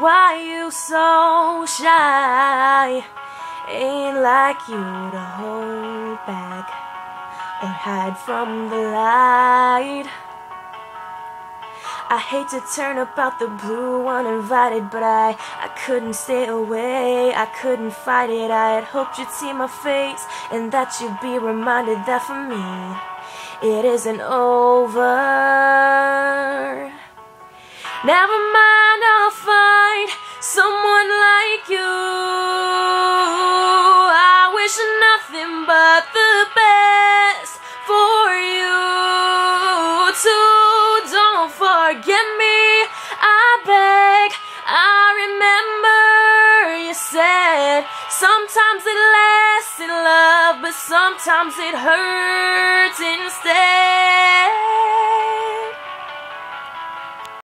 Why you so shy? Ain't like you to hold back or hide from the light. I hate to turn up out the blue uninvited, but I, I couldn't stay away, I couldn't fight it. I had hoped you'd see my face and that you'd be reminded that for me it isn't over. Never mind, like you. I wish nothing but the best for you. Too, don't forget me. I beg. I remember you said sometimes it lasts in love, but sometimes it hurts instead.